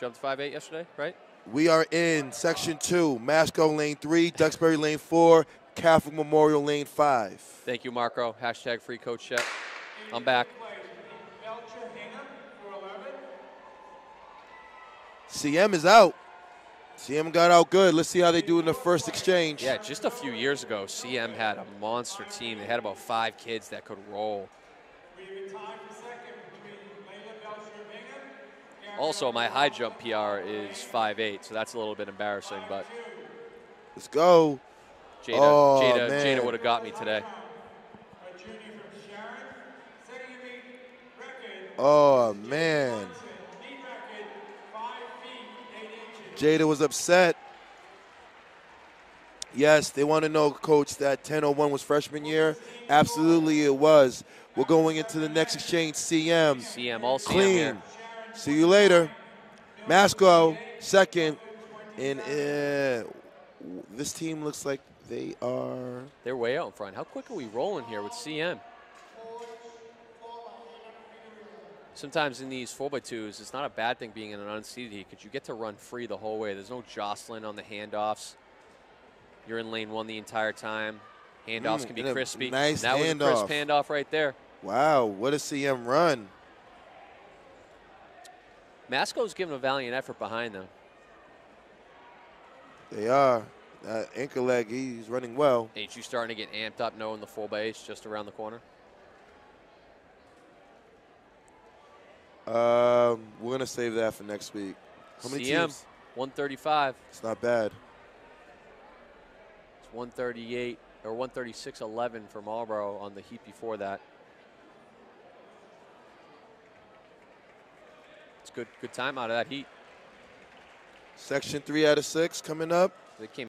jumped five eight yesterday, right? We are in section two, Masco lane three, Duxbury lane four, Catholic Memorial lane five. Thank you, Marco. Hashtag free coach Shep. I'm back. CM is out. CM got out good. Let's see how they do in the first exchange. Yeah, just a few years ago, CM had a monster team. They had about five kids that could roll. Also, my high jump PR is 5'8", so that's a little bit embarrassing, but Let's go. Jada, Oh, Jada, man. Jada would have got me today. Oh, man. Jada was upset. Yes, they want to know, Coach, that 1001 was freshman year. Absolutely, it was. We're going into the next exchange. CM. CM, all CM Clean. here. See you later. Masco, second. And uh, this team looks like they are. They're way out in front. How quick are we rolling here with CM? Sometimes in these 4x2s, it's not a bad thing being in an unseated heat because you get to run free the whole way. There's no jostling on the handoffs. You're in lane one the entire time. Handoffs Mm, can be crispy. nice that was a handoff. crisp handoff right there. Wow, what a CM run. Masco's giving a valiant effort behind them. They are. Uh, ankle leg, he's running well. Ain't you starting to get amped up knowing the full base just around the corner? Um, we're going to save that for next week. How many CM, teams? 135. It's not bad. It's 138 or 136.11 for Marlboro on the heat before that. Good, good time out of that heat. Section three out of six coming up. They came